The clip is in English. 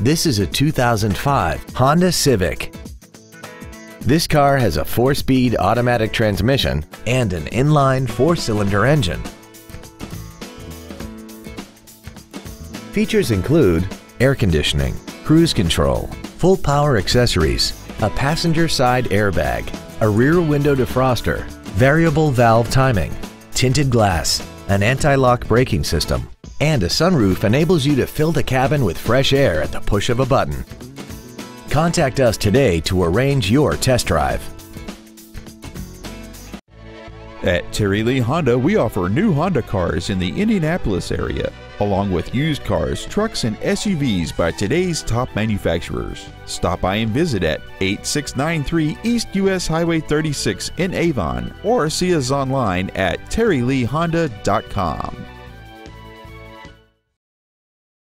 This is a 2005 Honda Civic. This car has a four-speed automatic transmission and an inline four-cylinder engine. Features include air conditioning, cruise control, full power accessories, a passenger side airbag, a rear window defroster, variable valve timing, tinted glass, an anti-lock braking system, and a sunroof enables you to fill the cabin with fresh air at the push of a button. Contact us today to arrange your test drive. At Terry Lee Honda, we offer new Honda cars in the Indianapolis area, along with used cars, trucks, and SUVs by today's top manufacturers. Stop by and visit at 8693 East US Highway 36 in Avon or see us online at terryleehonda.com.